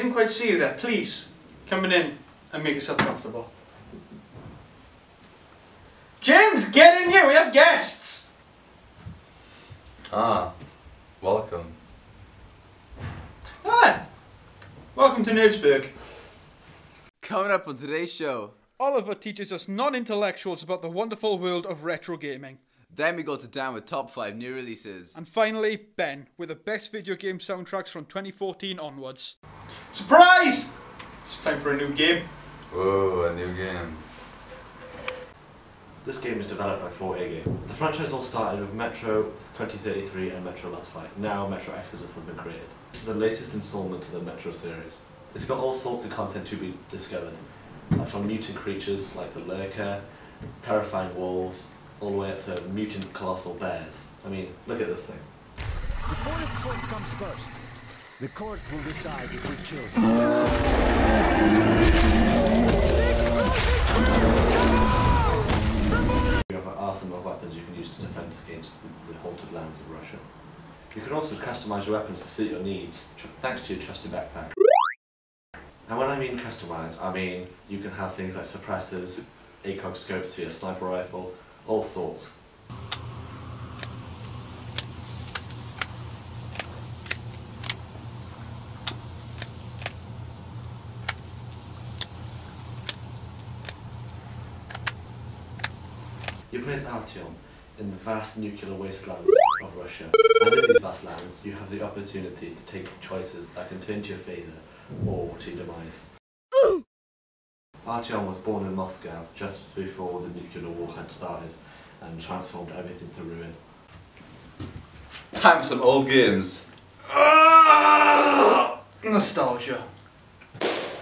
didn't quite see you there. Please, come in and make yourself comfortable. James, get in here. We have guests. Ah, welcome. Hi. Welcome to Nerdsburg. Coming up on today's show, Oliver teaches us non-intellectuals about the wonderful world of retro gaming. Then we go to Dan with top 5 new releases. And finally, Ben, with the best video game soundtracks from 2014 onwards. Surprise! It's time for a new game. Whoa, a new game. This game was developed by 4A Game. The franchise all started with Metro 2033 and Metro Last Light. Now Metro Exodus has been created. This is the latest installment to the Metro series. It's got all sorts of content to be discovered, like from mutant creatures like the Lurker, terrifying wolves, all the way up to mutant colossal bears. I mean, look at this thing. The forest court comes first. The court will decide if we kill him. You have an arsenal of weapons you can use to defend against the, the haunted lands of Russia. You can also customize your weapons to suit your needs, thanks to your trusty backpack. And when I mean customize, I mean you can have things like suppressors, ACOG scopes for your sniper rifle, all sorts. You play as Artyom in the vast nuclear wastelands of Russia. And in these vast lands, you have the opportunity to take choices that can turn to your favour or to your demise. Artyom was born in Moscow just before the nuclear war had started and transformed everything to ruin. Time for some old games. Ah! Nostalgia.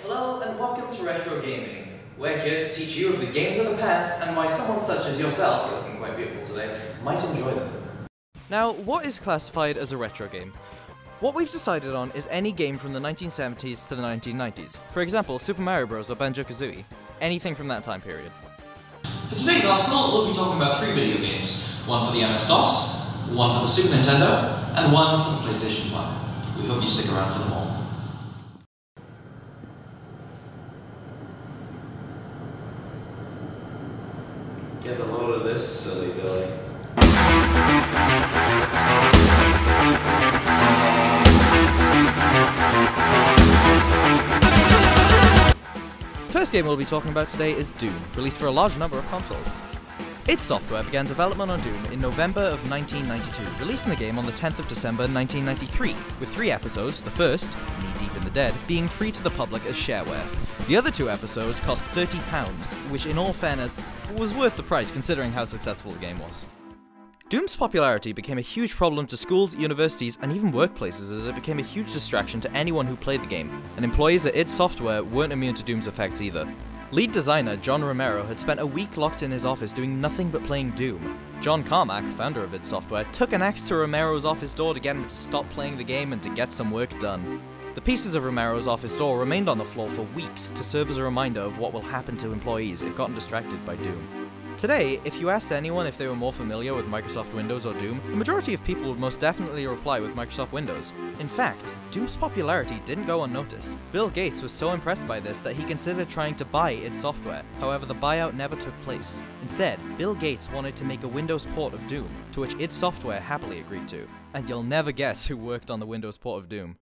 Hello and welcome to Retro Gaming. We're here to teach you of the games of the past and why someone such as yourself, you're looking quite beautiful today, might enjoy them. Now, what is classified as a retro game? What we've decided on is any game from the 1970s to the 1990s. For example, Super Mario Bros. or Banjo Kazooie. Anything from that time period. For today's article, we'll be talking about three video games. One for the MS-DOS, one for the Super Nintendo, and one for the PlayStation 1. We hope you stick around for them all. Get a load of this, silly Billy. First game we'll be talking about today is Doom, released for a large number of consoles. id Software began development on Doom in November of 1992, releasing the game on the 10th of December 1993, with three episodes, the first, Knee Deep in the Dead, being free to the public as shareware. The other two episodes cost £30, which in all fairness was worth the price considering how successful the game was. Doom's popularity became a huge problem to schools, universities, and even workplaces as it became a huge distraction to anyone who played the game, and employees at id Software weren't immune to Doom's effects either. Lead designer John Romero had spent a week locked in his office doing nothing but playing Doom. John Carmack, founder of id Software, took an axe to Romero's office door to get him to stop playing the game and to get some work done. The pieces of Romero's office door remained on the floor for weeks to serve as a reminder of what will happen to employees if gotten distracted by Doom. Today, if you asked anyone if they were more familiar with Microsoft Windows or Doom, the majority of people would most definitely reply with Microsoft Windows. In fact, Doom's popularity didn't go unnoticed. Bill Gates was so impressed by this that he considered trying to buy id Software. However, the buyout never took place. Instead, Bill Gates wanted to make a Windows port of Doom, to which id Software happily agreed to. And you'll never guess who worked on the Windows port of Doom.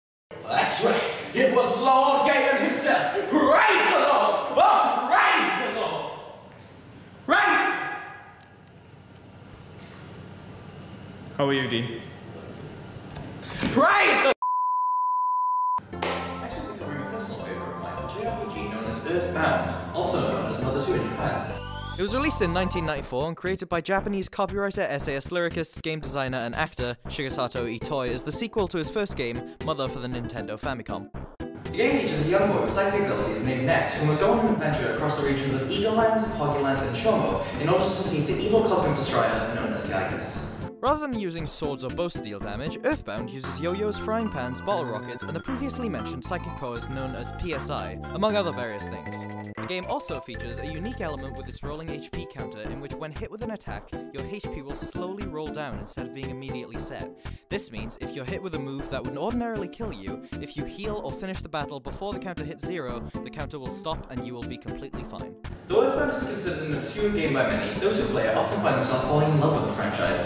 That's right. It was Lord Gaben himself. Praise the Lord. Oh, praise the Lord. Praise. How are you, Dean? Praise the. Next we'll be covering a personal favorite of mine, a JRPG known as Earthbound, also known as Mother 2 in Japan. It was released in 1994 and created by Japanese copywriter, essayist, lyricist, game designer, and actor Shigesato Itoi as the sequel to his first game, Mother for the Nintendo Famicom. The game features a young boy with psychic abilities named Ness who must go on an adventure across the regions of Eagle Land, Foggyland, and Chomo in order to defeat the evil cosmic destroyer known as Giygas. Rather than using swords or bow steel damage, Earthbound uses yo-yos, frying pans, bottle rockets, and the previously mentioned psychic powers known as PSI, among other various things. The game also features a unique element with its rolling HP counter in which when hit with an attack, your HP will slowly roll down instead of being immediately set. This means if you're hit with a move that would ordinarily kill you, if you heal or finish the battle before the counter hits zero, the counter will stop and you will be completely fine. Though Earthbound is considered an obscure game by many, those who play it often find themselves falling in love with the franchise,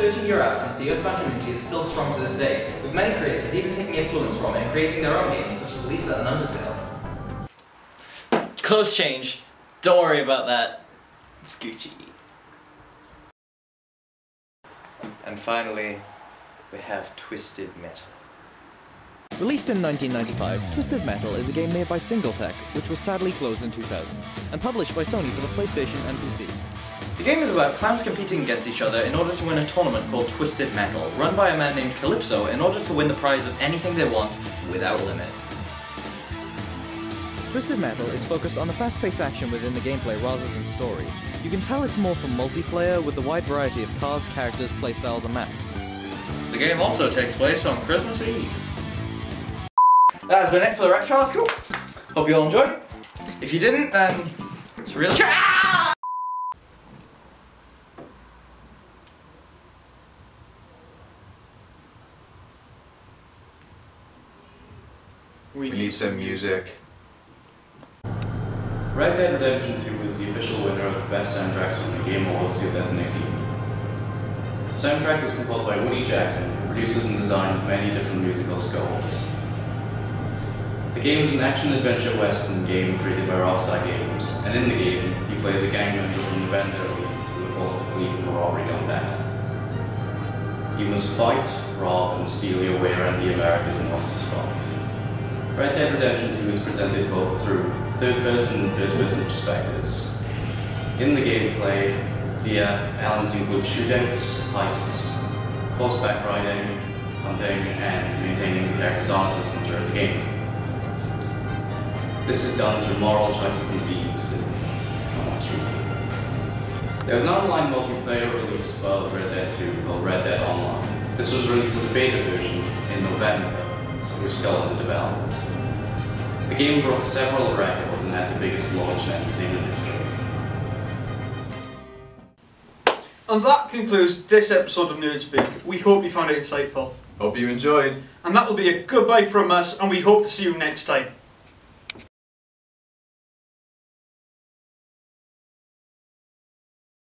13-year absence, the Earthbound community is still strong to this day, with many creators even taking influence from it and creating their own games, such as Lisa and Undertale. Close change. Don't worry about that. It's Gucci. And finally, we have Twisted Metal. Released in 1995, Twisted Metal is a game made by SingleTrac, which was sadly closed in 2000, and published by Sony for the PlayStation and PC. The game is about clowns competing against each other in order to win a tournament called Twisted Metal, run by a man named Calypso in order to win the prize of anything they want without limit. Twisted Metal is focused on the fast-paced action within the gameplay rather than story. You can tell it's more for multiplayer with the wide variety of cars, characters, playstyles, and maps. The game also takes place on Christmas Eve. That has been it for the Retro Article. Hope you all enjoyed. If you didn't, then it's really. We need some music. Red Dead Redemption 2 was the official winner of the Best Soundtracks on the Game Awards 2018. The soundtrack was composed by Woody Jackson, who produces and designed many different musical scores. The game is an action-adventure western game created by Rockstar Games, and in the game, he plays a gang member from the Van der Linde who are forced to flee from a robbery gone bad. You must fight, rob, and steal your way around the Americas in order to survive. Red Dead Redemption 2 is presented both through third-person and first-person perspectives. In the gameplay, the uh, elements include shootouts, heists, horseback riding, hunting, and maintaining the character's honor system throughout the game. This is done through moral choices and deeds There was an online multiplayer released for Red Dead 2 called Red Dead Online. This was released as a beta version in November, so we're still under development. The game broke several records and had the biggest launch in entertainment history. And that concludes this episode of Nerd Speak. We hope you found it insightful. Hope you enjoyed. And that will be a goodbye from us, and we hope to see you next time.